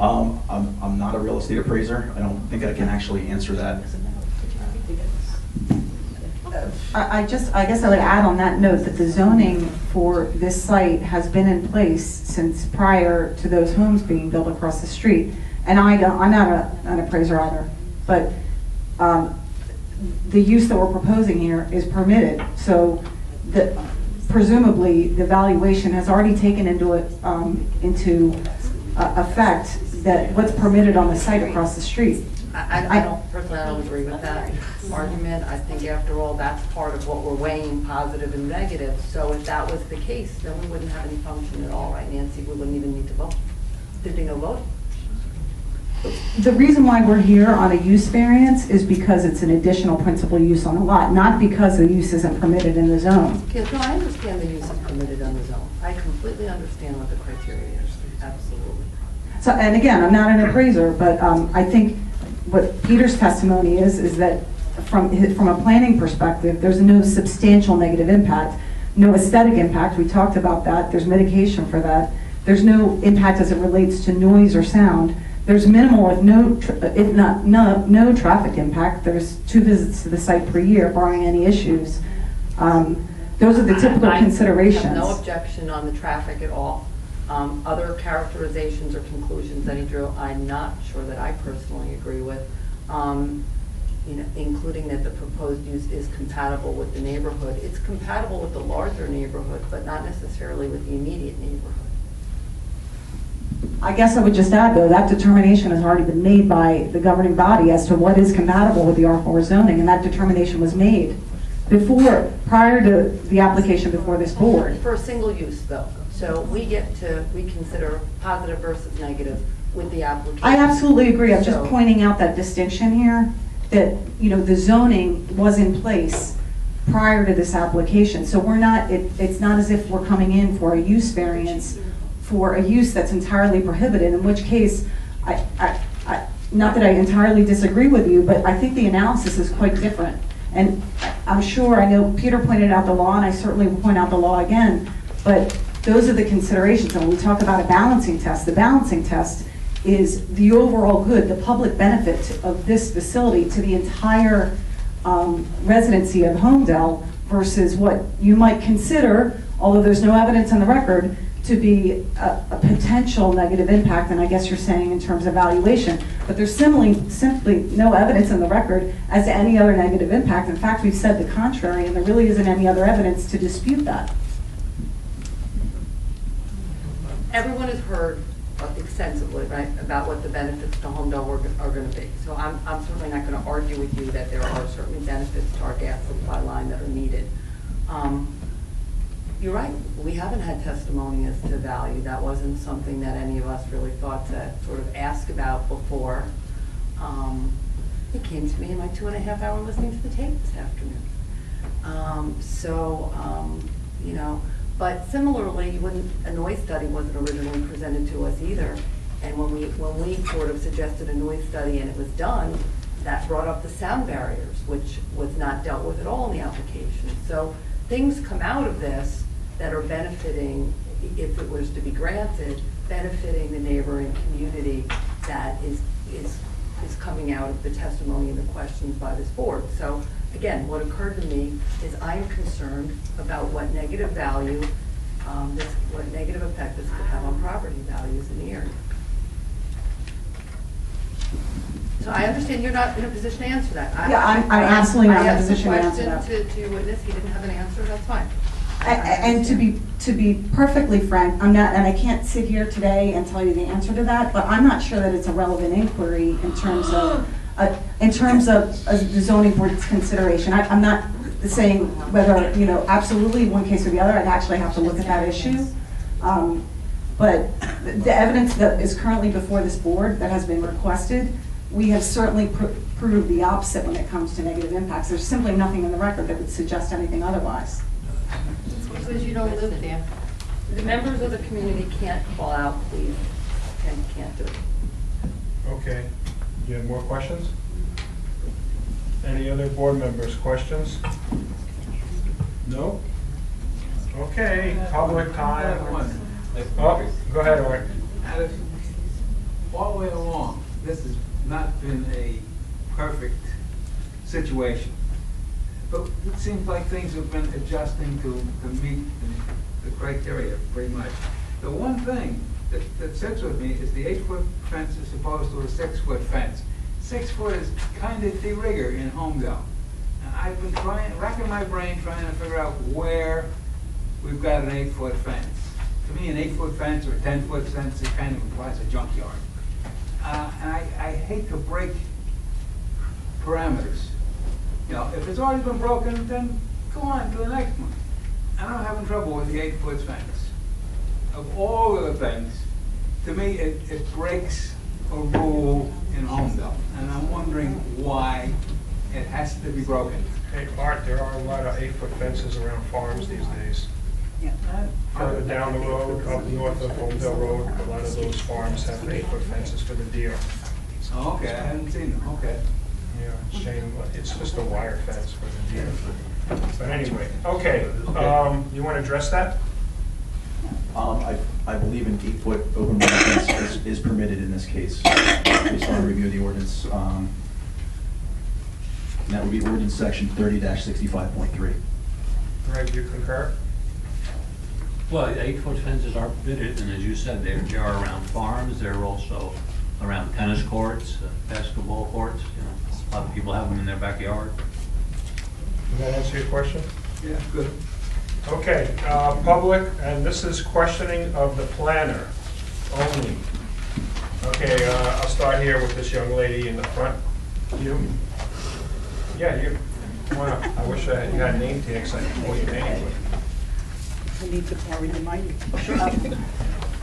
Um, I'm, I'm not a real estate appraiser. I don't think I can actually answer that. I, just, I guess I would add on that note that the zoning for this site has been in place since prior to those homes being built across the street. And I don't, I'm not a, an appraiser either, but, um, the use that we're proposing here is permitted. So the, presumably, the valuation has already taken into it, um, into uh, effect that what's permitted on the site across the street. I, I- I don't, personally, I don't agree with that argument. I think after all, that's part of what we're weighing, positive and negative. So if that was the case, then we wouldn't have any function at all, right, Nancy? We wouldn't even need to vote. There'd be no vote. The reason why we're here on a use variance is because it's an additional principal use on the lot, not because the use isn't permitted in the zone. Okay, no, I understand the use is permitted on the zone. I completely understand what the criteria is, absolutely. So, and again, I'm not an appraiser, but um, I think what Peter's testimony is, is that from, from a planning perspective, there's no substantial negative impact, no aesthetic impact, we talked about that, there's mitigation for that. There's no impact as it relates to noise or sound. There's minimal, if no, if not, no, no traffic impact. There's two visits to the site per year barring any issues. Um, Those are the typical I- I considerations. no objection on the traffic at all. Um, Other characterizations or conclusions that he drew, I'm not sure that I personally agree with. Um, You know, including that the proposed use is compatible with the neighborhood. It's compatible with the larger neighborhood, but not necessarily with the immediate neighborhood. I guess I would just add, though, that determination has already been made by the governing body as to what is compatible with the R4 zoning, and that determination was made before, prior to the application before this board. For a single use, though. So we get to, we consider positive versus negative with the application. I absolutely agree, I'm just So- pointing out that distinction here, that, you know, the zoning was in place prior to this application, so we're not, it, it's not as if we're coming in for a use variance for a use that's entirely prohibited, in which case, I, I, I, not that I entirely disagree with you, but I think the analysis is quite different. And I'm sure, I know Peter pointed out the law, and I certainly will point out the law again, but those are the considerations, and when we talk about a balancing test, the balancing test is the overall good, the public benefit of this facility to the entire um, residency of Holmdel versus what you might consider, although there's no evidence on the record, to be a, a potential negative impact, and I guess you're saying in terms of valuation. But there's simply, simply no evidence in the record as to any other negative impact. In fact, we've said the contrary, and there really isn't any other evidence to dispute that. Everyone has heard extensively, right, about what the benefits to Holmdel were- are going to be. So I'm, I'm certainly not going to argue with you that there are certainly benefits to our gas supply line that are needed. Um, You're right, we haven't had testimony as to value. That wasn't something that any of us really thought to sort of ask about before. Um, It came to me in my two and a half hour listening to the tape this afternoon. Um, So, um, you know, but similarly, wouldn't, a noise study wasn't originally presented to us either. And when we, when we sort of suggested a noise study and it was done, that brought up the sound barriers, which was not dealt with at all in the application. So things come out of this that are benefiting, if it was to be granted, benefiting the neighboring community that is, is, is coming out of the testimony and the questions by this board. So again, what occurred to me is I'm concerned about what negative value, um, this, what negative effect this could have on property values in the area. So I understand you're not in a position to answer that. I- Yeah, I'm- I'm I asked- absolutely not in a I asked position to answer question that. to, to your witness, he didn't have an answer, that's fine. I- I And to be, to be perfectly frank, I'm not, and I can't sit here today and tell you the answer to that, but I'm not sure that it's a relevant inquiry in terms of, uh, in terms of uh, the zoning board's consideration. I- I'm not saying whether, you know, absolutely one case or the other, I'd actually have to look at that issue. Um, But the- the evidence that is currently before this board that has been requested, we have certainly pr- proved the opposite when it comes to negative impacts. There's simply nothing in the record that would suggest anything otherwise. Because you don't live there. The members of the community can't call out, please, and can't do it. Okay. You have more questions? Any other board members, questions? No? Okay, public time. Oh, go ahead, Art. All the way along, this has not been a perfect situation. But it seems like things have been adjusting to, to meet the criteria pretty much. The one thing that, that sits with me is the eight-foot fence as opposed to a six-foot fence. Six foot is kind of the rigueur in Holmdel. And I've been trying, racking my brain trying to figure out where we've got an eight-foot fence. To me, an eight-foot fence or a ten-foot fence, it kind of implies a junkyard. Uh, and I, I hate to break parameters. You know, if it's already been broken, then go on to the next one. I'm having trouble with the eight-foot fence. Of all of the things, to me, it, it breaks a rule in Holmdel. And I'm wondering why it has to be broken. Hey, Art, there are a lot of eight-foot fences around farms these days. Uh, Further down the road, up north of Holmdel Road, a lot of those farms have eight-foot fences for the deer. Oh, Okay, I hadn't seen them, okay. Yeah, it's shame, it's just a wire fence for the deer. But anyway, okay, um, you want to address that? Um, I, I believe an eight-foot open wire fence is, is permitted in this case, based on a review of the ordinance. um, And that would be ordinance section thirty sixty-five point three. Greg, do you concur? Well, eight-foot fences are permitted, and as you said, they're, they are around farms, they're also around tennis courts, uh, basketball courts, you know. A lot of people have them in their backyard. Does that answer your question? Yeah, good. Okay, uh, public, and this is questioning of the planner only. Okay, uh, I'll start here with this young lady in the front. You? Yeah, you. Come on up. I wish I had you had a name tag so I could call your name. We need to carry the mic.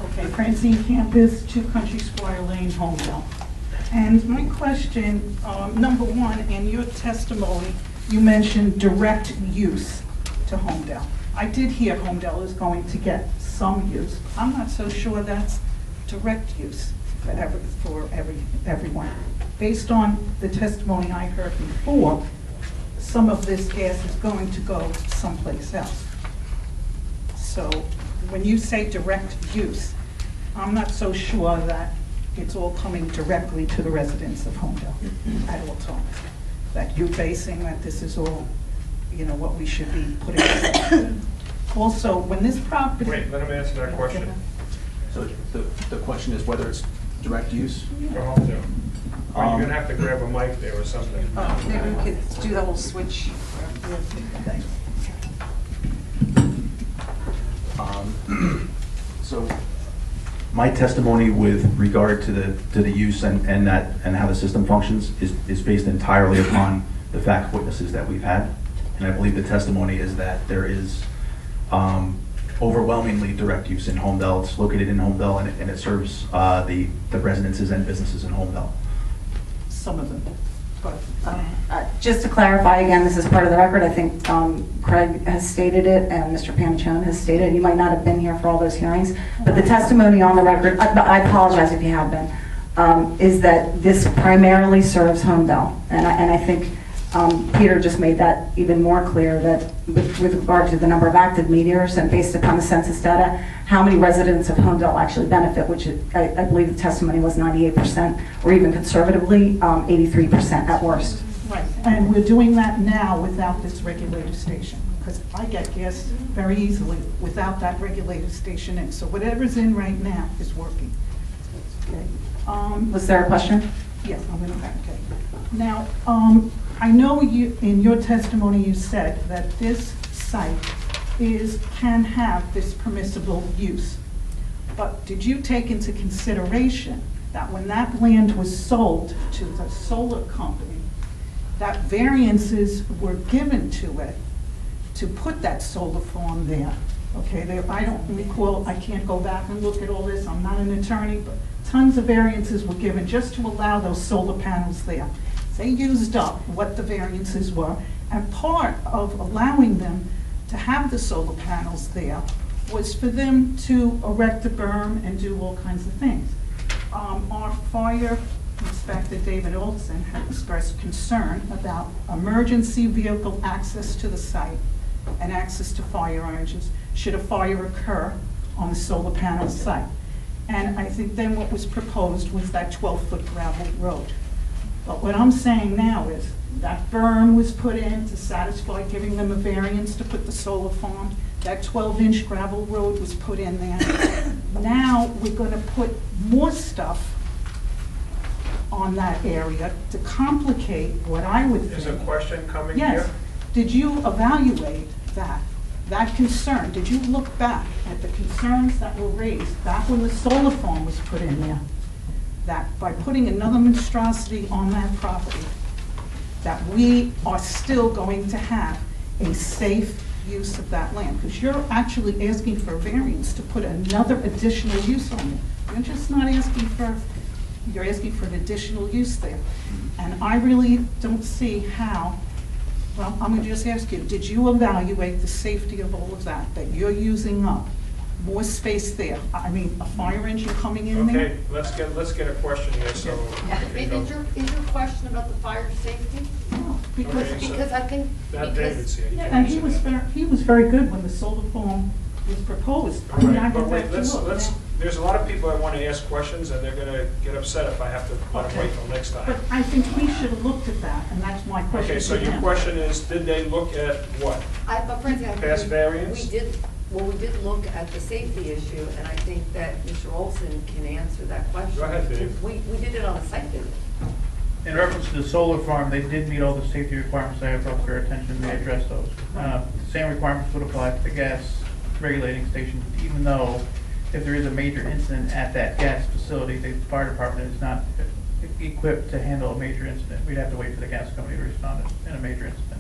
Okay, Francine Campus, Two Country Squire Lane, Holmdel. And my question, um, number one, in your testimony, you mentioned direct use to Holmdel. I did hear Holmdel is going to get some use. I'm not so sure that's direct use for every, for every, everyone. Based on the testimony I heard before, some of this gas is going to go someplace else. So when you say direct use, I'm not so sure that it's all coming directly to the residents of Holmdel at all times. That you're basing that this is all, you know, what we should be putting. Also, when this property. Wait, let him answer that question. So the, the question is whether it's direct use? For Holmdel. Or you're gonna have to grab a mic there or something. Oh, maybe we could do the whole switch. Um, So my testimony with regard to the, to the use and, and that, and how the system functions is, is based entirely upon the fact witnesses that we've had. And I believe the testimony is that there is um, overwhelmingly direct use in Holmdel. It's located in Holmdel and it, and it serves uh, the, the residences and businesses in Holmdel. Some of them, but, um, Uh, Just to clarify, again, this is part of the record, I think um, Craig has stated it, and Mr. Panichon has stated, it. you might not have been here for all those hearings, but the testimony on the record, I I apologize if you have been, um, is that this primarily serves Holmdel. And I, and I think um, Peter just made that even more clear, that with with regard to the number of active meters and based upon the census data, how many residents of Holmdel actually benefit, which is- I I believe the testimony was 98%, or even conservatively, um, 83% at worst. Right, and we're doing that now without this regulator station, because I get gas very easily without that regulator station in. So whatever's in right now is working. Okay. Um, Was there a question? Yes, I'm gonna, okay. Now, um, I know you, in your testimony, you said that this site is, can have this permissible use. But did you take into consideration that when that land was sold to the solar company, that variances were given to it to put that solar farm there? Okay, there, I don't recall, I can't go back and look at all this, I'm not an attorney, but tons of variances were given just to allow those solar panels there. They used up what the variances were, and part of allowing them to have the solar panels there was for them to erect a berm and do all kinds of things. Um, Our fire inspector, David Olson, had expressed concern about emergency vehicle access to the site and access to fire engines should a fire occur on the solar panel site. And I think then what was proposed was that 12-foot gravel road. But what I'm saying now is, that berm was put in to satisfy giving them a variance to put the solar farm. That 12-inch gravel road was put in there. Now, we're gonna put more stuff on that area to complicate what I would think. There's a question coming here? Yes. Did you evaluate that, that concern? Did you look back at the concerns that were raised back when the solar farm was put in there? That by putting another monstrosity on that property, that we are still going to have a safe use of that land? Because you're actually asking for variance to put another additional use on it. You're just not asking for, you're asking for an additional use there. And I really don't see how, well, I'm gonna just ask you, did you evaluate the safety of all of that, that you're using up? More space there, I mean, a fire engine coming in there? Okay, let's get, let's get a question here, so. okay, go. Is your, is your question about the fire safety? No, Because, Okay, so- Because I think, That David's because, here. he can and he answer was that. very, he was very good when the solar farm was proposed. All I mean, I right, but go wait, to let's, look. let's, Now, there's a lot of people that want to ask questions, and they're gonna get upset if I have to let them wait Okay. till next But time. I think we should have looked at that, and that's my question Okay, so to your him. question is, did they look at what? I, but Francie, I think. Past we- variance? We did, well, we did look at the safety issue, and I think that Mr. Olson can answer that question. Go ahead, Dave. We, we did it on a site visit. In reference to the solar farm, they did meet all the safety requirements I have brought to their attention, they addressed those. Uh, The same requirements would apply to the gas regulating station, even though if there is a major incident at that gas facility, the fire department is not equipped to handle a major incident. We'd have to wait for the gas company to respond in a major incident.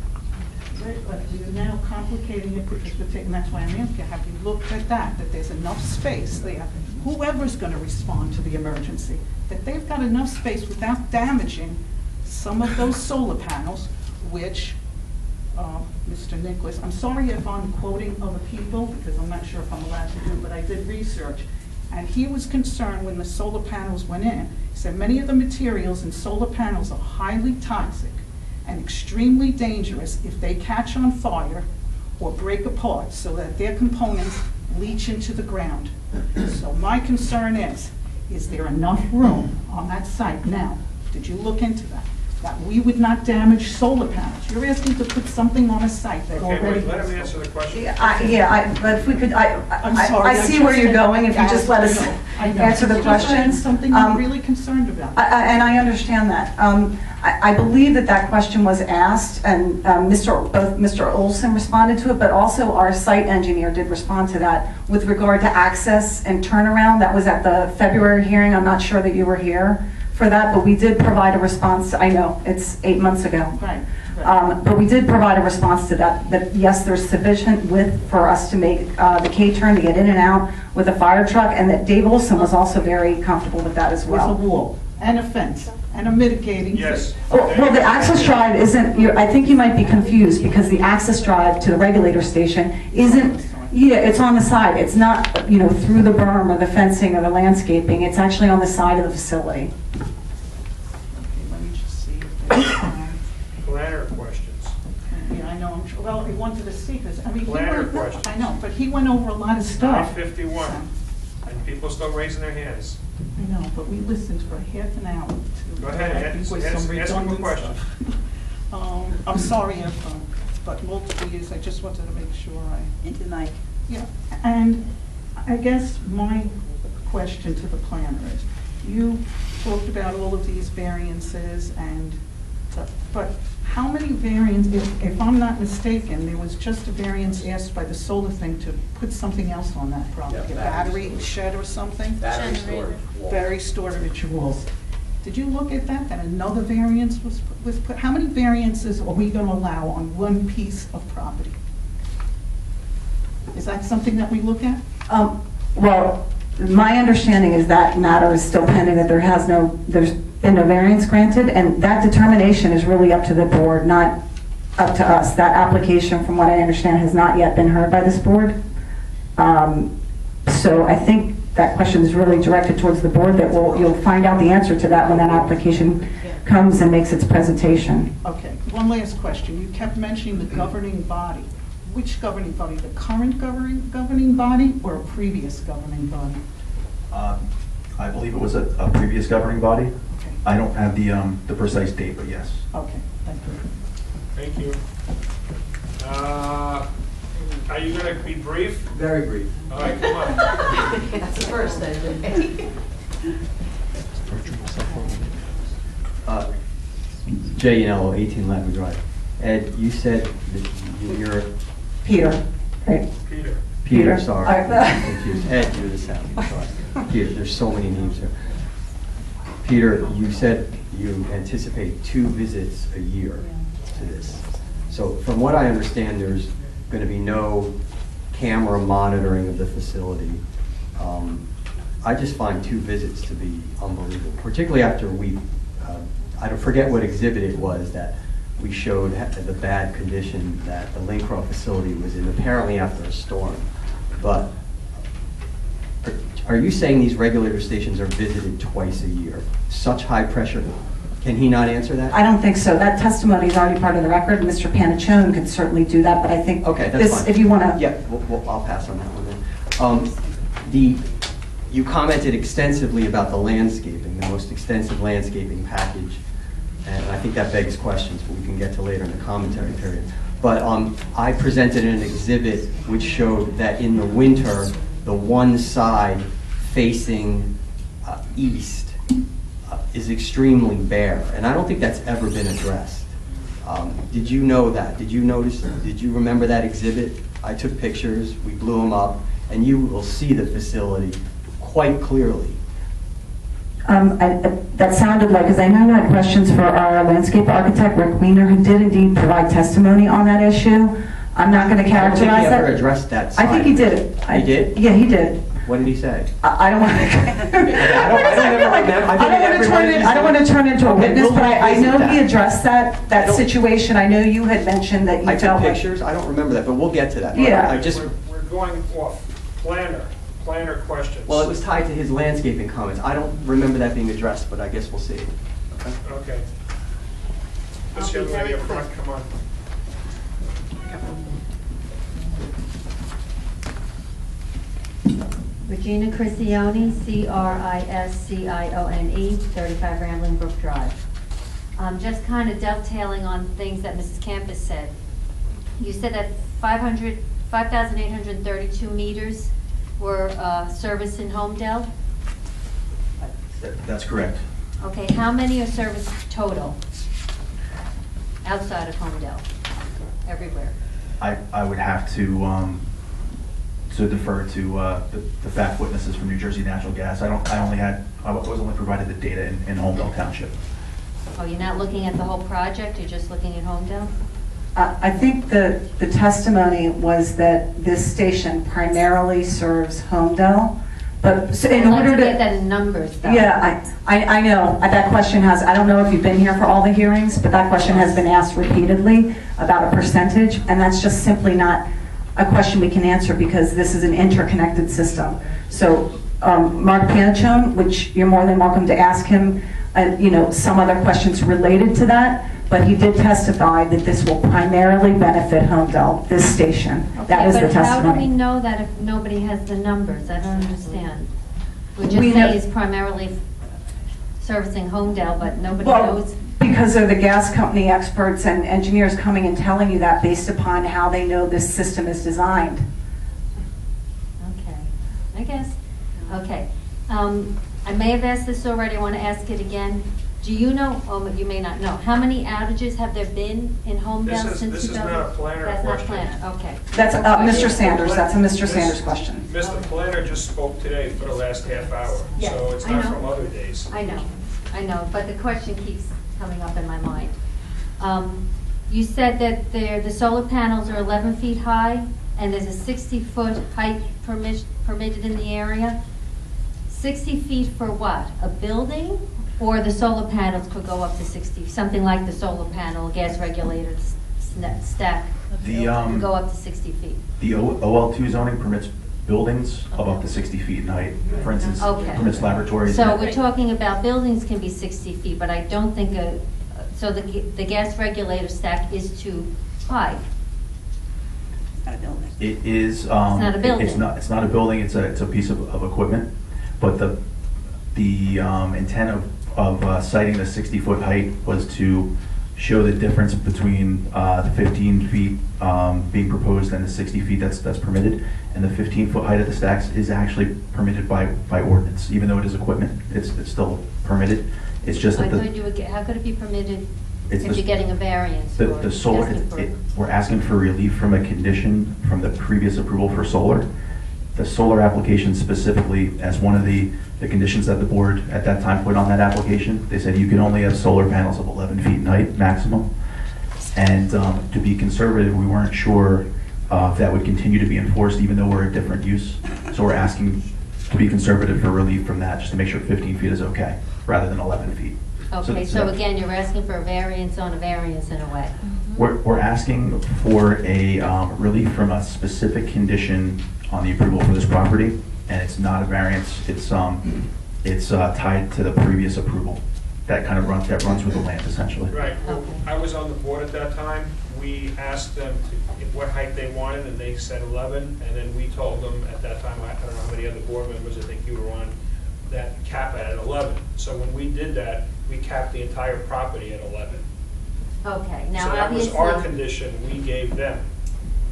You're now complicating it because we're that's why I'm asking, you have you looked at that, that there's enough space there? Whoever's gonna respond to the emergency, that they've got enough space without damaging some of those solar panels, which, uh, Mr. Nicholas, I'm sorry if I'm quoting other people, because I'm not sure if I'm allowed to do, but I did research. And he was concerned when the solar panels went in, he said many of the materials in solar panels are highly toxic and extremely dangerous if they catch on fire or break apart so that their components leach into the ground. So my concern is, is there enough room on that site now? Did you look into that? That we would not damage solar panels? You're asking to put something on a site that Okay, already wait, let him answer the question. Yeah, I, yeah, I, but if we could, I, I'm I, sorry. I see where you're going, if you just let us I know, I know. answer the Just that questions. Something Um, I'm really concerned about. I- I- And I understand that. Um, I I believe that that question was asked, and um, Mr., both Mr. Olson responded to it, but also our site engineer did respond to that with regard to access and turnaround. That was at the February hearing. I'm not sure that you were here for that, but we did provide a response. I know, it's eight months ago. Right, right. Um, But we did provide a response to that, that yes, there's sufficient width for us to make uh, the K-turn to get in and out with a fire truck, and that Dave Olson was also very comfortable with that as With a well. wall and a fence and a mitigating. Yes. Well, well, the access drive isn't, you I think you might be confused, because the access drive to the regulator station isn't, yeah, it's on the side. It's not, you know, through the berm or the fencing or the landscaping. It's actually on the side of the facility. Okay, let me just see. if there's, Planner questions. Yeah, I know, I'm sure, well, he wanted to see this, I mean, he Planner went, questions. I know, but he went over a lot of stuff. 9:51, and people still raising their hands. I know, but we listened for a half an hour to. Go ahead, I think ask- with ask- some ask him a redundant question. stuff. Um, I'm sorry if, um, but multiple years, I just wanted to make sure I. Into night. Yeah, and I guess my question to the planner is, you talked about all of these variances and, stuff, but how many variants, if, if I'm not mistaken, there was just a variance asked by the solar thing to put something else on that property, a battery shed or something? Battery storage wall. Battery storage walls. Did you look at that, that another variance was, was put, how many variances are we gonna allow on one piece of property? Is that something that we look at? Um, Well, my understanding is that matter is still pending, that there has no, there's been no variance granted, and that determination is really up to the board, not up to us. That application, from what I understand, has not yet been heard by this board. Um, So I think that question is really directed towards the board, that will, you'll find out the answer to that when that application comes and makes its presentation. Okay, one last question. You kept mentioning the governing body. Which governing body? The current governing, governing body or a previous governing body? Um, I believe it was a a previous governing body. Okay, I don't have the, um, the precise date, but yes. Okay, thank you. Thank you. Uh, Are you going to be brief? Very brief. All right, come on. That's the first thing. Uh, Jay Yanello, 18 Ladue Drive. Ed, you said that you- you're, Peter, right? Peter. Peter, Peter. sorry. I- I'm confused. Ed, you're the sound, sorry. Peter, there's so many names here. Peter, you said you anticipate two visits a year to this. So from what I understand, there's going to be no camera monitoring of the facility. Um, I just find two visits to be unbelievable, particularly after we, uh, I don't forget what exhibit it was that we showed the bad condition that the Lincroft facility was in, apparently after a storm. But are- you saying these regulator stations are visited twice a year? Such high pressure? Can he not answer that? I don't think so. That testimony is already part of the record. Mr. Panachone could certainly do that, but I think Okay, that's this, fine. if you want to. Yeah, well, well, I'll pass on that one then. Um, The, you commented extensively about the landscaping, the most extensive landscaping package, and I think that begs questions, but we can get to later in the commentary period. But um, I presented an exhibit which showed that in the winter, the one side facing uh, east uh, is extremely bare, and I don't think that's ever been addressed. Um, Did you know that? Did you notice, did you remember that exhibit? I took pictures, we blew them up, and you will see the facility quite clearly. Um, I- I- That sounded like, because I know you had questions for our landscape architect, Rick Weiner, who did indeed provide testimony on that issue. I'm not going to I don't think characterize he that. ever addressed that I think he did. I- He did? Yeah, he did. What did he say? I I don't want to. I don't- I don't remember- I've don't want to one turn it, I don't want to turn into a Okay, witness, we'll but I I revisit know he that. addressed that, that don't- situation. I know you had mentioned that you I took felt like. pictures, I don't remember that, but we'll get to that. Yeah. I just, We're we're going off. Planner, planner questions. well, it was tied to his landscaping comments. I don't remember that being addressed, but I guess we'll see. Okay? Okay. This I'll young lady up front, come on. Regina Criscione, C-R-I-S-C-I-O-N-E, 35 Rambling Brook Drive. Um, Just kind of dovetailing on things that Mrs. Campus said. You said that 500, 5,832 meters were uh, serviced in Holmdel? That- That's correct. Okay, how many are serviced total outside of Holmdel, everywhere? I, I would have to, um, to defer to, uh, the, the fact witnesses from New Jersey Natural Gas. I don't, I only had, I was only provided the data in, in Holmdel Township. Oh, you're not looking at the whole project, you're just looking at Holmdel? I I think the, the testimony was that this station primarily serves Holmdel, but so in I'd like order to get that in numbers, though. Yeah, I, I I know, Uh, that question has, I don't know if you've been here for all the hearings, but that question has been asked repeatedly about a percentage, and that's just simply not a question we can answer because this is an interconnected system. So um, Mark Panachone, which you're more than welcome to ask him, uh, you know, some other questions related to that, but he did testify that this will primarily benefit Holmdel, this station. That is the But how do we testimony. know that if nobody has the numbers? I don't understand. We We just know- say it's primarily servicing Holmdel, but nobody Well, knows. because of the gas company experts and engineers coming and telling you that based upon how they know this system is designed. Okay, I guess, okay. Um, I may have asked this already, I want to ask it again. Do you know, oh, you may not know, how many outages have there been in This Holmdel is- since this is 2000? not a planner That's not question. planner, okay. That's uh, Mr. Sanders, that's a Mr. Sanders question. Mr. Planner just spoke today for the last half hour, Yes, so it's I not know. from other days. I know, I know, but the question keeps coming up in my mind. Um, You said that there, the solar panels are 11 feet high, and there's a 60-foot height permit- permitted in the area? 60 feet for what? A building? Or the solar panels could go up to 60, something like the solar panel, gas regulator s- stack? The, um, Could go up to 60 feet? The O- OL2 zoning permits buildings of up to 60 feet in height. For instance, Okay. permits laboratories. So we're talking about buildings can be 60 feet, but I don't think a, so the, ga- the gas regulator stack is too high. It is, um... It's not a building. It's not, it's not a building, it's a, it's a piece of, of equipment. But the, the um, intent of, of uh, citing the 60-foot height was to show the difference between uh, the 15 feet um, being proposed and the 60 feet that's, that's permitted. And the 15-foot height of the stacks is actually permitted by, by ordinance, even though it is equipment, it's, it's still permitted. It's just that the. thought you get, how could it be permitted It's if the- you're getting a variance? The, or the solar, asking it- for- it- we're asking for relief from a condition from the previous approval for solar. The solar application specifically, as one of the, the conditions that the board at that time put on that application, they said you can only have solar panels of 11 feet in height maximum. And um, to be conservative, we weren't sure uh, if that would continue to be enforced, even though we're a different use. So we're asking to be conservative for relief from that, just to make sure 15 feet is okay, rather than 11 feet. Okay, so again, you're asking for a variance on a variance in a way. We're, we're asking for a um, relief from a specific condition on the approval for this property, and it's not a variance, it's, um, it's uh, tied to the previous approval. That kind of runs, that runs with the land essentially. Right, well, Okay. I was on the board at that time. We asked them to- what height they wanted, and they said 11. And then we told them at that time, I I don't know how many other board members, I think you were on, that cap it at 11. So when we did that, we capped the entire property at 11. Okay, So now that was our condition we gave them.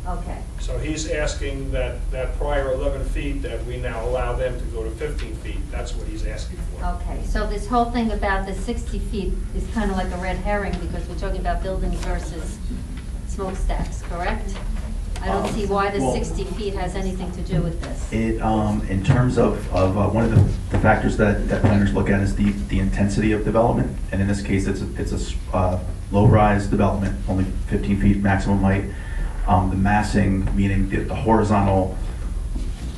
Okay, So he's asking that, that prior 11 feet, that we now allow them to go to 15 feet. That's what he's asking for. okay. So this whole thing about the 60 feet is kind of like a red herring because we're talking about buildings versus smokestacks, correct? I don't see why the Well- 60 feet has anything to do with this. It, um, in terms of, of, uh, one of the, the factors that, that planners look at is the, the intensity of development. And in this case, it's, a- it's a, s- uh, low-rise development, only fifteen feet maximum height. Um, the massing, meaning the the horizontal,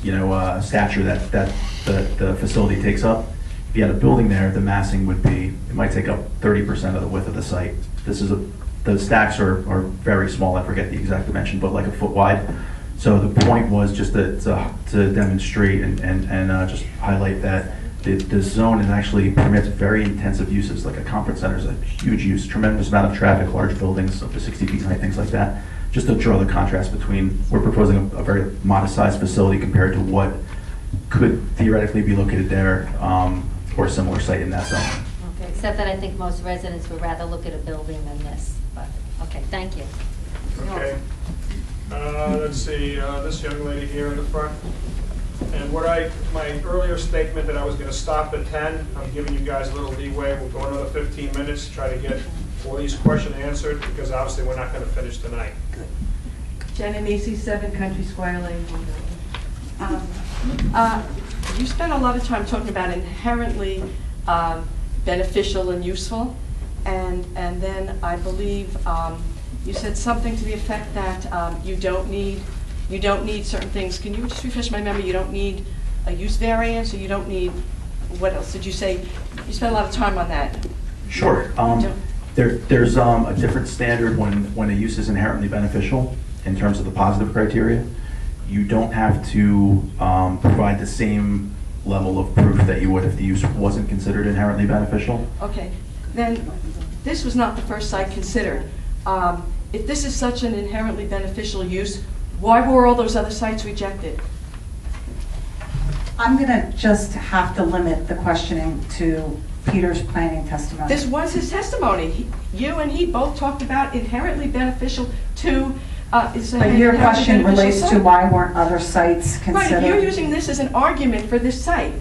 you know, uh, stature that, that the, the facility takes up. If you had a building there, the massing would be, it might take up thirty percent of the width of the site. This is a, the stacks are, are very small, I forget the exact dimension, but like a foot wide. So the point was just to, to- to demonstrate and, and, and uh, just highlight that the, the zone is actually permits very intensive uses, like a conference center is a huge use, tremendous amount of traffic, large buildings up to sixty feet high, things like that. Just to draw the contrast between, we're proposing a, a very modest sized facility compared to what could theoretically be located there, um, or a similar site in that zone. Okay, except that I think most residents would rather look at a building than this, but, okay, thank you. Okay. Uh, Let's see, uh, this young lady here in the front. And what I, my earlier statement that I was going to stop at 10, I'm giving you guys a little leeway. We'll go another 15 minutes, to try to get all these questions answered, because obviously we're not going to finish tonight. Jenna Macy, 7 Country Square Lane. Um, uh, You spent a lot of time talking about inherently um, beneficial and useful, and, and then I believe um, you said something to the effect that um, you don't need, you don't need certain things. Can you just refresh my memory? You don't need a use variance, or you don't need, what else did you say? You spent a lot of time on that. Sure. Um, Don't- There, there's um, a different standard when, when a use is inherently beneficial in terms of the positive criteria. You don't have to um, provide the same level of proof that you would if the use wasn't considered inherently beneficial. Okay, then, this was not the first site considered. Um, If this is such an inherently beneficial use, why were all those other sites rejected? I'm gonna just have to limit the questioning to Peter's planning testimony. This was his testimony. He- You and he both talked about inherently beneficial to, uh, is an But your inherently question beneficial relates to site. why weren't other sites Right, you're considered? using this as an argument for this site.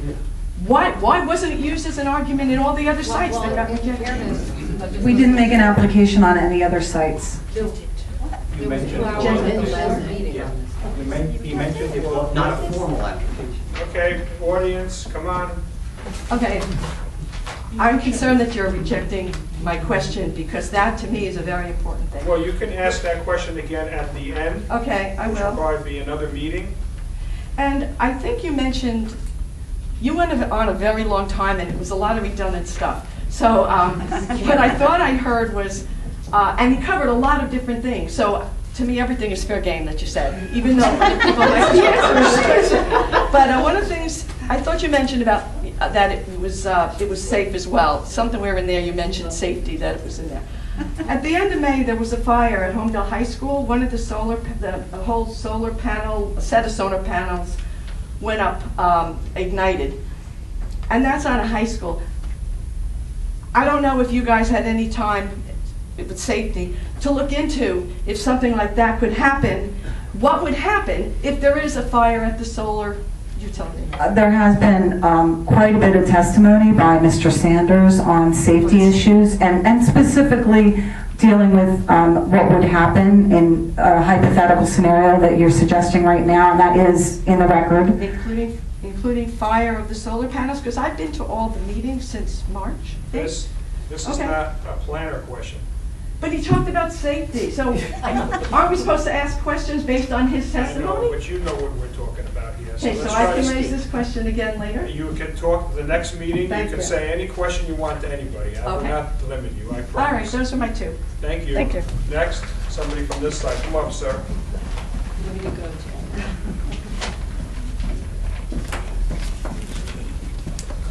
Why, why wasn't it used as an argument in all the other sites that got rejected? We didn't make an application on any other sites. There was two hours at the last meeting on this. He mentioned it not a formal application. Okay, audience, come on. Okay. I'm concerned that you're rejecting my question because that to me is a very important thing. Well, you can ask that question again at the end. Okay, I Which will will. probably be another meeting. And I think you mentioned, you went on a very long time and it was a lot of redundant stuff. So um, what I thought I heard was, uh, and he covered a lot of different things. So to me, everything is fair game that you said, even though people might be answering. But uh, one of the things, I thought you mentioned about uh, that it was, uh, it was safe as well. Somewhere in there you mentioned safety, that it was in there. At the end of May, there was a fire at Holmdel High School. One of the solar, the whole solar panel, a set of solar panels went up, um, ignited. And that's on a high school. I don't know if you guys had any time with safety to look into if something like that could happen. What would happen if there is a fire at the solar There has been um, quite a bit of testimony by Mr. Sanders on safety issues and and specifically dealing with um, what would happen in a hypothetical scenario that you're suggesting right now, and that is in the record. Including, including fire of the solar panels? Because I've been to all the meetings since March. This, this is Okay. not a planner question. But he talked about safety, so aren't we supposed to ask questions based on his I know, testimony? but you know what we're talking about here, so Okay, so let's I try to can raise this question again later? You can talk, the next meeting, you Thank can you. say any question you want to anybody. I will Okay. not limit you, I promise. All right, promise. those are my two. Thank you. Thank you. Next, somebody from this side, come up, sir.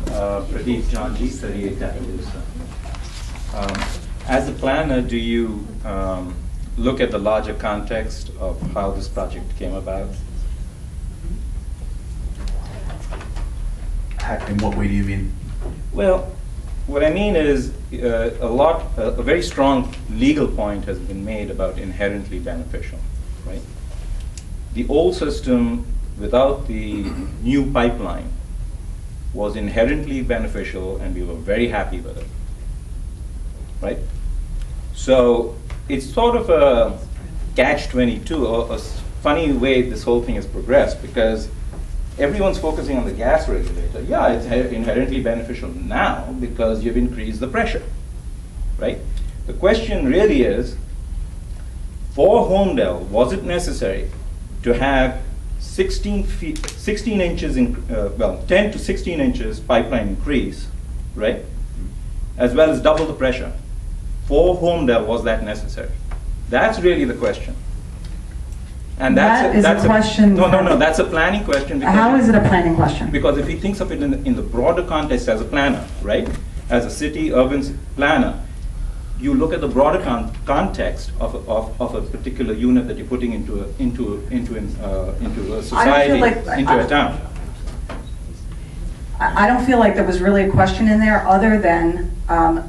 Uh, Pradeep Janji, 38 Avenues. Um, As a planner, do you um, look at the larger context of how this project came about? In what way do you mean? Well, what I mean is, uh, a lot, a a very strong legal point has been made about inherently beneficial, right? The old system, without the new pipeline, was inherently beneficial, and we were very happy with it, right? So it's sort of a catch-22, or a s- funny way this whole thing has progressed, because everyone's focusing on the gas regulator. Yeah, it's inherently beneficial now because you've increased the pressure, right? The question really is, for Holmdel, was it necessary to have 16 feet, 16 inches, in, uh, well, 10 to 16 inches pipeline increase, right? As well as double the pressure. For Holmdel, was that necessary? That's really the question. And that's That is a that's question No, no, no, that's a planning question. because- How is it a planning question? because if he thinks of it in, the- in the broader context as a planner, right? As a city urban planner, you look at the broader con- context of, a- of, of a particular unit that you're putting into a, into, a- into, an, uh, into a society, like- into a town. I I don't feel like there was really a question in there, other than, um,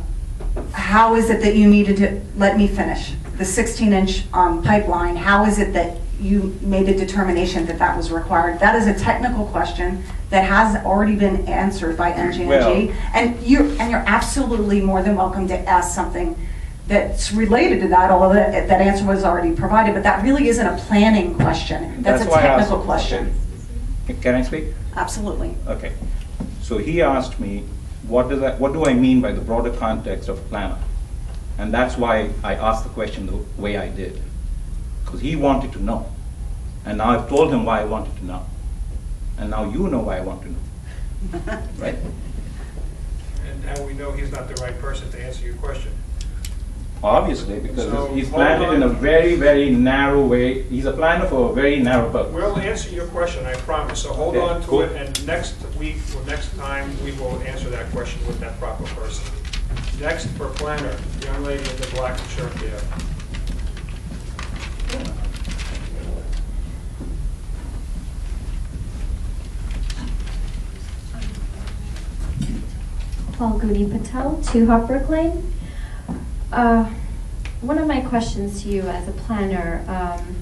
how is it that you needed to, let me finish, the 16-inch um, pipeline, how is it that you made a determination that that was required? That is a technical question that has already been answered by NJNG. Well- And you're, and you're absolutely more than welcome to ask something that's related to that, although that, that answer was already provided, but that really isn't a planning question. That's a why I asked- technical question. Can I speak? Absolutely. Okay. So he asked me, what does that, what do I mean by the broader context of planner? And that's why I asked the question the way I did. Because he wanted to know. And now I've told him why I wanted to know. And now you know why I want to know. Right? And now we know he's not the right person to answer your question. Obviously, because So, he's hold planned it in a very, very narrow way. He's a planner for a very narrow purpose. We'll answer your question, I promise, so hold Okay, on to cool. it, and next week, or next time, we will answer that question with that proper person. Next, for planner, young lady in the black shirt there. Falguni Patel, 2 Hopbrook Lane. Uh, One of my questions to you as a planner, um,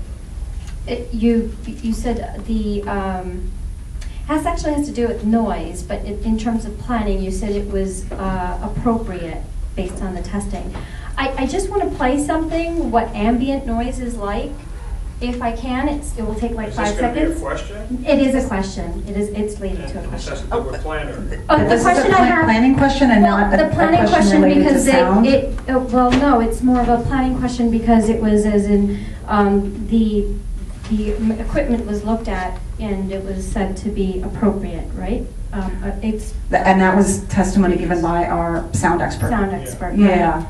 it- you, you said the, um, has actually has to do with noise, but in in terms of planning, you said it was uh, appropriate based on the testing. I, I just want to play something, what ambient noise is like. If I can, it's, it will take like Is five this gonna be a seconds. question? It is a question. It is, it's leading to a And this has question. to do with planner. Oh, the This is a question I plan- have- planning question and Well, not a- the a planning question question related to because they, sound? it, uh, well, no, it's more of a planning question because it was as in, um, the, the m- equipment was looked at and it was said to be appropriate, right? Um, uh, it's And that was testimony given by our sound expert. sound expert. right? Yeah.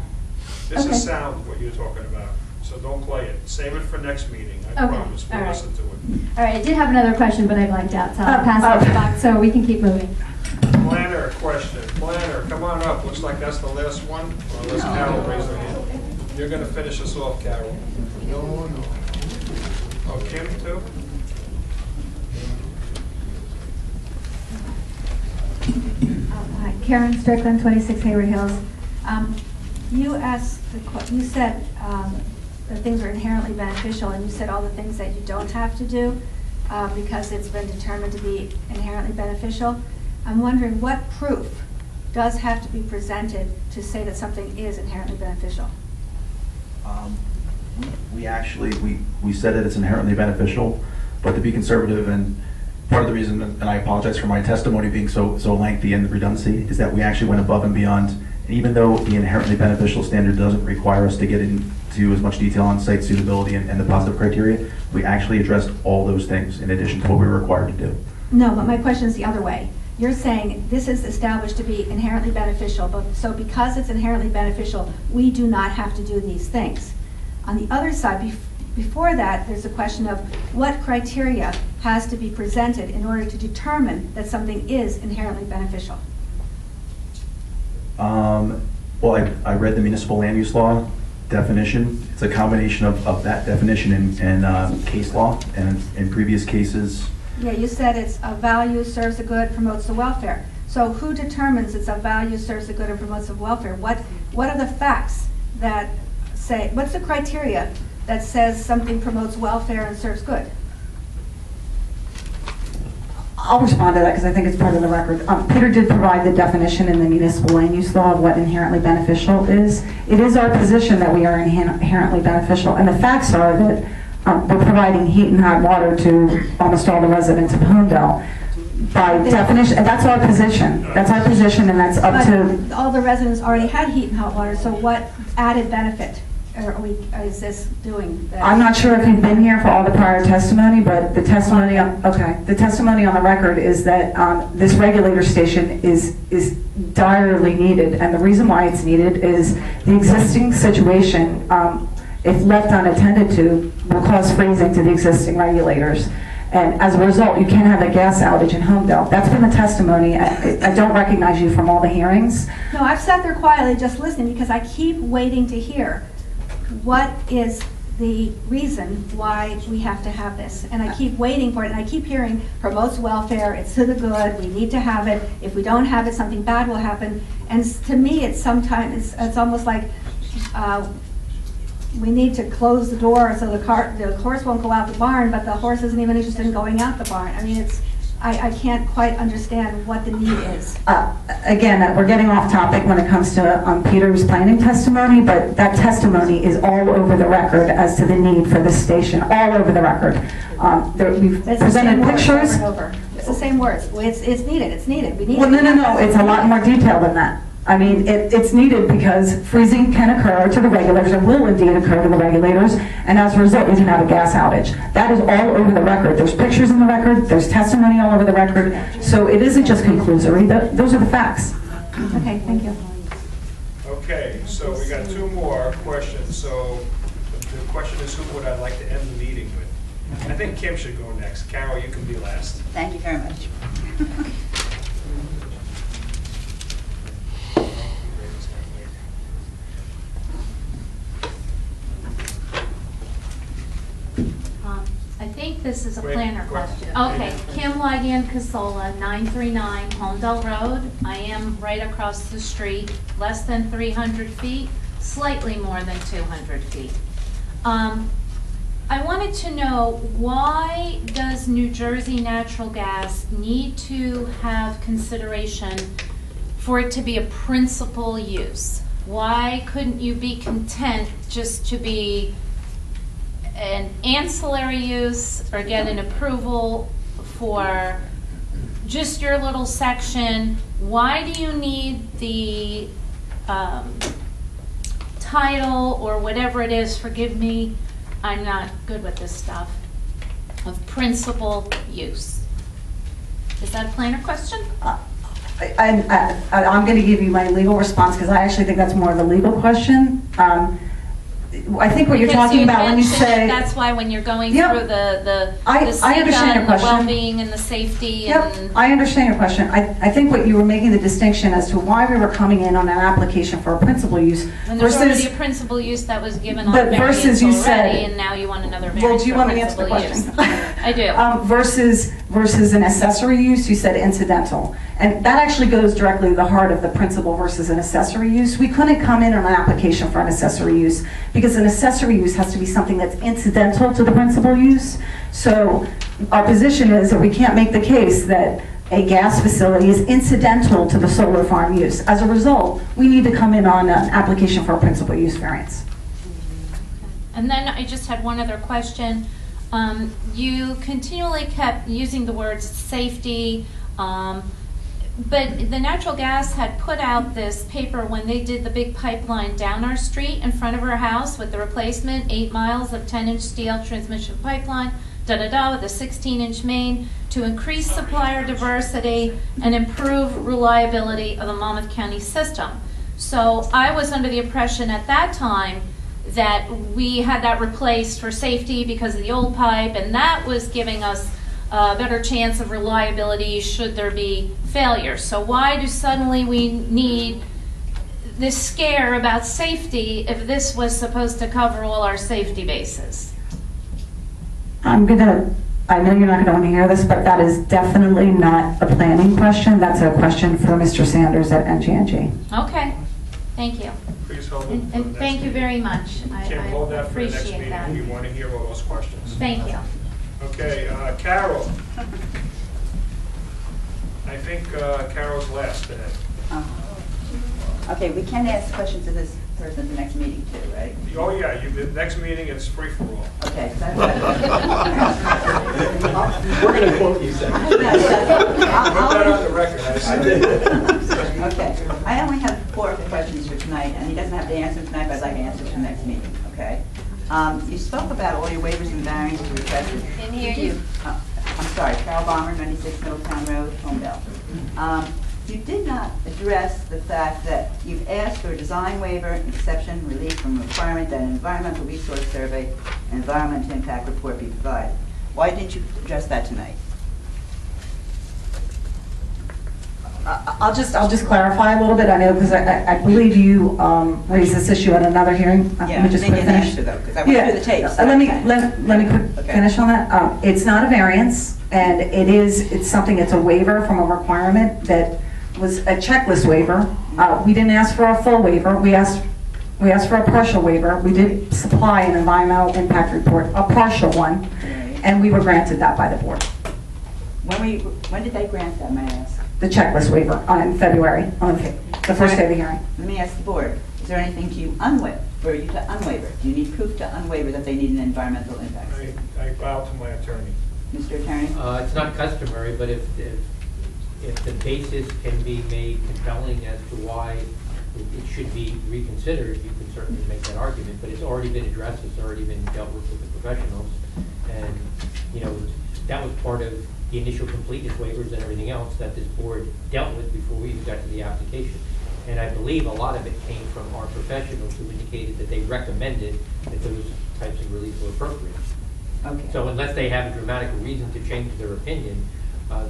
This Okay. is sound, what you're talking about, so don't play it. Save it for next meeting, I Okay, promise, we'll all right. listen to it. All right, I did have another question, but I blanked out, so I'll Oh, pass it back so we can keep moving. Planner, question, planner, come on up, looks like that's the last one, unless Carol raised her hand. You're gonna finish us off, Carol. No, no. Oh, Kim, too? Hi, Karen Strickland, 26 Hayward Hills. Um, You asked, the que- you said um, that things are inherently beneficial, and you said all the things that you don't have to do uh, because it's been determined to be inherently beneficial. I'm wondering what proof does have to be presented to say that something is inherently beneficial? Um, we- actually, we, we said that it's inherently beneficial, but to be conservative, and part of the reason, and I apologize for my testimony being so, so lengthy and the redundancy, is that we actually went above and beyond. Even though the inherently beneficial standard doesn't require us to get into as much detail on site suitability and, and the positive criteria, we actually addressed all those things in addition to what we were required to do. No, but my question is the other way. You're saying this is established to be inherently beneficial, but, so because it's inherently beneficial, we do not have to do these things. On the other side, bef- before that, there's a question of what criteria has to be presented in order to determine that something is inherently beneficial. Um, Well, I, I read the municipal land use law definition. It's a combination of, of that definition and, and um, case law, and in previous cases, Yeah, you said it's a value, serves the good, promotes the welfare. So who determines it's a value, serves the good, and promotes the welfare? What, what are the facts that say, what's the criteria that says something promotes welfare and serves good? I'll respond to that because I think it's part of the record. Um, Peter did provide the definition in the municipal land use law of what inherently beneficial is. It is our position that we are inherently beneficial, and the facts are that um, we're providing heat and hot water to almost all the residents of Holmdel. By definition, and that's our position. That's our position, and that's up to all the residents already had heat and hot water, so what added benefit are we, is this doing? that- I'm not sure if you've been here for all the prior testimony, but the testimony, on okay, the testimony on the record is that um, this regulator station is, is direly needed, and the reason why it's needed is the existing situation, um, if left unattended to, will cause freezing to the existing regulators. And as a result, you can't have a gas outage in Holmdel. That's been the testimony. I I don't recognize you from all the hearings. No, I've sat there quietly just listening because I keep waiting to hear what is the reason why we have to have this. And I keep waiting for it, and I keep hearing promotes welfare, it's to the good, we need to have it. If we don't have it, something bad will happen. And to me, it's sometimes, it's, it's almost like, uh, we need to close the door so the car, the horse won't go out the barn, but the horse isn't even interested in going out the barn. I mean, it's, I, I can't quite understand what the need is. Uh, Again, uh, we're getting off topic when it comes to um, Peter's planning testimony, but that testimony is all over the record as to the need for this station, all over the record. Um, there- We've It's the same presented words pictures. Over and over. It's the same words. It's, it's needed, it's needed, we need it. Well, no, no, no, it's a lot more detailed than that. I mean, it, it's needed because freezing can occur to the regulators and will indeed occur to the regulators, and as a result, we can have a gas outage. That is all over the record. There's pictures in the record, there's testimony all over the record, so it isn't just conclusory, Th- those are the facts. Okay, thank you. Okay, so we got two more questions. So the question is, who would I like to end the meeting with? I think Kim should go next. Carol, you can be last. Thank you very much. Um, I think this is a Wait, planner wait. question. Okay, Kim Lygan Casola, 939 Holmdel Road. I am right across the street, less than 300 feet, slightly more than 200 feet. Um, I wanted to know, why does New Jersey Natural Gas need to have consideration for it to be a principal use? Why couldn't you be content just to be an ancillary use or get an approval for just your little section? Why do you need the um, title or whatever it is, forgive me, I'm not good with this stuff, of principal use? Is that a planner question? I- I- I'm going to give you my legal response because I actually think that's more of a legal question. Um, I think what you're talking you about when you mentioned say... That's why when you're going Yep. through the, the, I- the I understand Sica your and the question. well-being and the safety and. Yep, I understand your question. I, I think what you were making the distinction as to why we were coming in on an application for a principal use And there's already versus... a principal use that was given on But variance versus you said- already, and now you want another Well, variance do you for want me to answer the principal use. question? I do. Um, Versus, versus an accessory use, you said incidental. And that actually goes directly to the heart of the principal versus an accessory use. We couldn't come in on an application for an accessory use because an accessory use has to be something that's incidental to the principal use. So our position is that we can't make the case that a gas facility is incidental to the solar farm use. As a result, we need to come in on an application for a principal use variance. And then I just had one other question. Um, you continually kept using the words safety, um, but the natural gas had put out this paper when they did the big pipeline down our street in front of our house with the replacement, eight miles of 10-inch steel transmission pipeline, da-da-da, with a 16-inch main to increase supplier diversity and improve reliability of the Monmouth County system. So I was under the impression at that time that we had that replaced for safety because of the old pipe, and that was giving us a better chance of reliability should there be failure. So why do suddenly we need this scare about safety if this was supposed to cover all our safety bases? I'm gonna, I know you're not gonna want to hear this, but that is definitely not a planning question. That's a question for Mr. Sanders at NJNG. Okay, thank you. Please hold it And, and thank you very much. I, I hold that for the next appreciate that. We want to hear all those questions. Thank you. Okay, uh, Carol. I think uh, Carol's last today. Okay, we can ask questions of this person at the next meeting too, right? Oh, yeah, you, the next meeting, it's free for all. Okay. We're gonna quote you, Sam. Put that on the record, I said. Okay, I only have four questions for tonight, and he doesn't have to answer tonight, but I'd like to answers for the next meeting, okay? Um, You spoke about all your waivers and variances requested. Didn't hear you. Uh, I'm sorry, Carol Bomber, 96 Middletown Road, Holmdel. Um, You did not address the fact that you've asked for a design waiver, exception, relief from requirement that an environmental resource survey and environmental impact report be provided. Why didn't you address that tonight? I- I'll just, I'll just clarify a little bit, I know, because I, I- believe you um, raised this issue at another hearing. Uh, Yeah, Let me just quick finish. answer, though, 'cause I went through the tapes, Uh, Let me, let let me quick Okay. finish on that. Um, It's not a variance, and it is, it's something, it's a waiver from a requirement that was a checklist waiver. Uh, We didn't ask for a full waiver, we asked, we asked for a partial waiver. We did supply an environmental impact report, a partial one, and we were granted that by the board. When we, when did they grant that, may I ask? The checklist waiver on February, on the the first day of the hearing. Let me ask the board, is there anything to unwaiver, for you to unwaiver? Do you need proof to unwaiver that they need an environmental impact? I I filed to my attorney. Mr. Attorney? Uh, It's not customary, but if, if, if the basis can be made compelling as to why it it should be reconsidered, you can certainly make that argument, but it's already been addressed, it's already been dealt with with the professionals. And, you know, that was part of the initial completeness waivers and everything else that this board dealt with before we even got to the application. And I believe a lot of it came from our professionals who indicated that they recommended that those types of relief were appropriate. Okay. So unless they have a dramatic reason to change their opinion, uh,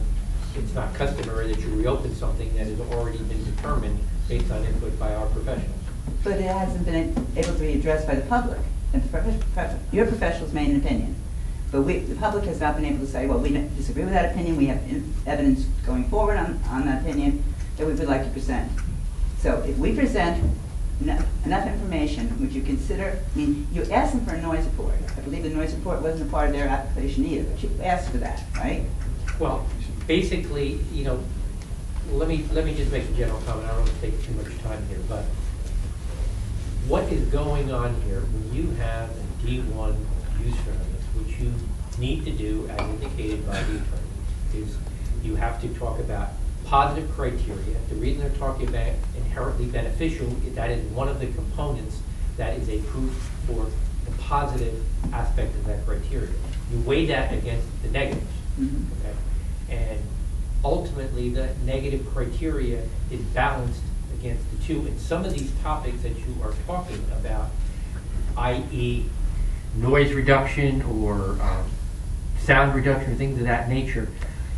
it's not customary that you reopen something that has already been determined based on input by our professionals. But it hasn't been able to be addressed by the public. And Your professionals made an opinion, but we, the public has not been able to say, well, we disagree with that opinion, we have evidence going forward on, on that opinion that we would like to present. So if we present enough, information, would you consider, I mean, you asked them for a noise report. I believe the noise report wasn't a part of their application either, but you asked for that, right? Well, basically, you know, let me, let me just make a general comment, I don't want to take too much time here, but what is going on here when you have a D1 use variance, which you need to do as indicated by the attorney, is you have to talk about positive criteria. The reason they're talking about inherently beneficial, that is one of the components that is a proof for the positive aspect of that criteria. You weigh that against the negatives, mm-hmm. okay? And ultimately, the negative criteria is balanced against the two. And some of these topics that you are talking about, i.e. noise reduction or um, sound reduction, things of that nature,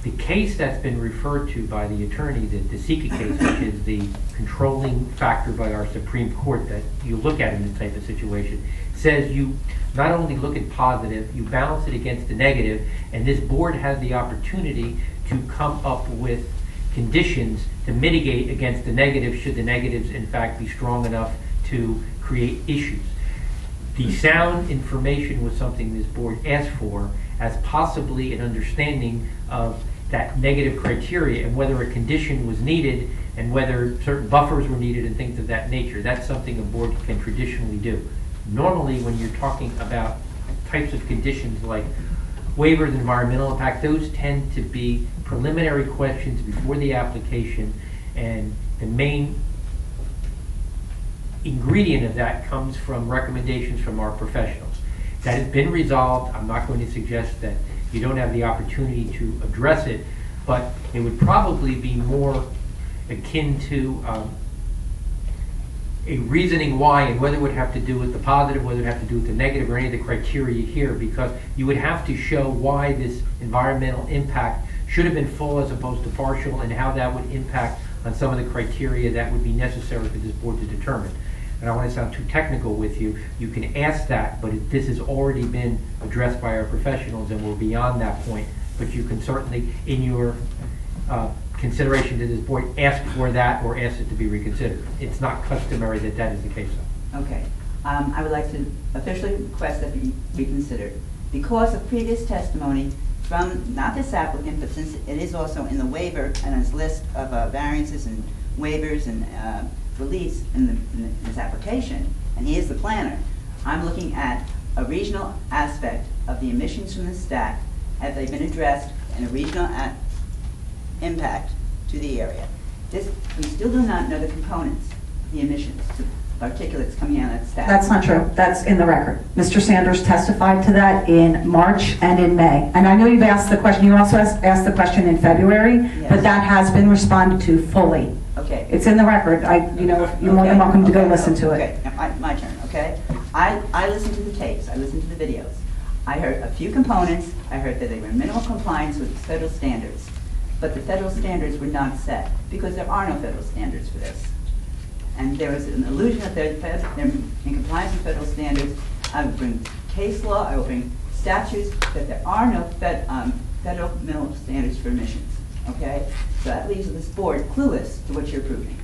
The case that's been referred to by the attorney, the Sica case, which is the controlling factor by our Supreme Court that you look at in this type of situation, says you not only look at positive, you balance it against the negative, and this board has the opportunity to come up with conditions to mitigate against the negative, should the negatives in fact be strong enough to create issues. The sound information was something this board asked for as possibly an understanding of that negative criteria and whether a condition was needed and whether certain buffers were needed and things of that nature. That's something a board can traditionally do. Normally, when you're talking about types of conditions like waivers, environmental impact, those tend to be preliminary questions before the application and the main ingredient of that comes from recommendations from our professionals. That has been resolved. I'm not going to suggest that you don't have the opportunity to address it, but it would probably be more akin to um, a reasoning why and whether it would have to do with the positive, whether it would have to do with the negative or any of the criteria here, because you would have to show why this environmental impact should have been full as opposed to partial and how that would impact on some of the criteria that would be necessary for this board to determine. I don't want to sound too technical with you, you can ask that, but it- this has already been addressed by our professionals and we're beyond that point. But you can certainly, in your uh, consideration to this board, ask for that or ask it to be reconsidered. It's not customary that that is the case. Okay. Um, I would like to officially request that be reconsidered. Because of previous testimony from, not this applicant, but since it is also in the waiver and its list of uh, variances and waivers and uh, reliefs in the- in this application, and he is the planner, I'm looking at a regional aspect of the emissions from the stack. Have they been addressed in a regional impact to the area? This, we still do not know the components of the emissions, the particulates coming out of that stack. That's not true. That's in the record. Mr. Sanders testified to that in March and in May. And I know you've asked the question, you also asked asked the question in February, but that has been responded to fully. Okay. It's in the record. I, you know, you're more than Okay, welcome to go okay, listen to Okay, it. now my, my turn, okay? I, I listened to the tapes, I listened to the videos. I heard a few components, I heard that they were in minimal compliance with federal standards. But the federal standards were not set, because there are no federal standards for this. And there was an illusion that they're, fed- they're in compliance with federal standards. I will bring case law, I will bring statutes, that there are no fed, um, federal minimum standards for emissions, okay? So that leaves this board clueless to what you're approving.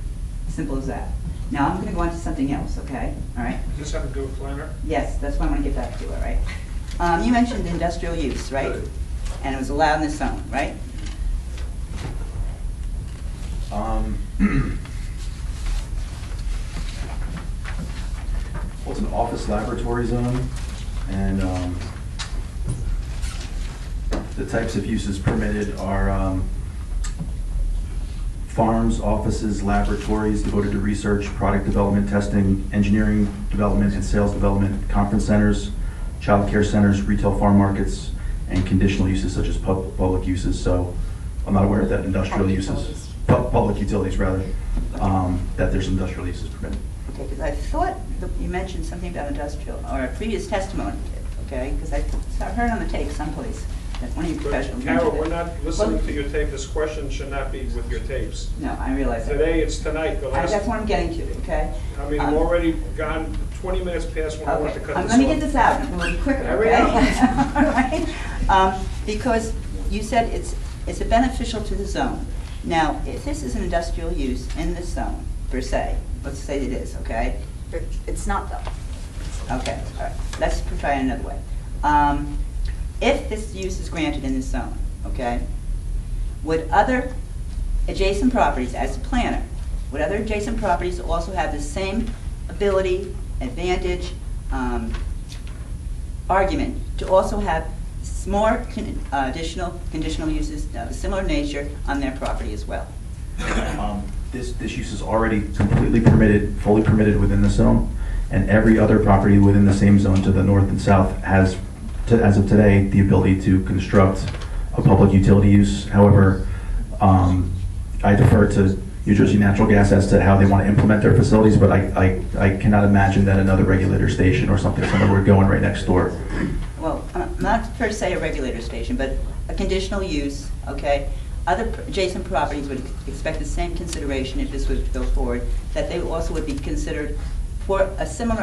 Simple as that. Now, I'm gonna go on to something else, okay? All right? Does this have to do with planner? Yes, that's what I want to get back to, all right? Um, you mentioned industrial use, right? And it was allowed in the zone, right? Um, Well, it's an office laboratory zone, and um, the types of uses permitted are um, farms, offices, laboratories devoted to research, product development, testing, engineering development, and sales development, conference centers, childcare centers, retail farm markets, and conditional uses such as pub- public uses. So I'm not aware of that industrial Public uses, utilities. pu- public utilities rather, um, that there's industrial uses permitted. Okay, because I thought that you mentioned something about industrial, or a previous testimony, okay? Because I saw- heard on the tape someplace one of your But professionals Carol, mentioned we're not listening Well, to your tape. This question should not be with your tapes. No, I realize that. Today, it's tonight, the I- last, That's what I'm getting to, okay? I mean, Um, I'm already gone 20 minutes past when I want to Okay, cut um, this let me off. get this out, and we'll be quicker, Hurry okay? up. All right? Um, Because you said it's, it's a beneficial to the zone. Now, if this is an industrial use in this zone, per se, let's say it is, okay? It's not though. Okay, all right, let's try it another way. Um, If this use is granted in this zone, okay, would other adjacent properties, as a planner, would other adjacent properties also have the same ability, advantage, um, argument to also have more con- uh, additional conditional uses of a similar nature on their property as well? Um, This, this use is already completely permitted, fully permitted within the zone, and every other property within the same zone to the north and south has, to- as of today, the ability to construct a public utility use. However, um, I defer to New Jersey Natural Gas as to how they want to implement their facilities, but I, I, I cannot imagine that another regulator station or something somewhere would go in right next door. Well, uh, not per se a regulator station, but a conditional use, okay? Other adjacent properties would expect the same consideration if this was to go forward, that they also would be considered for a similar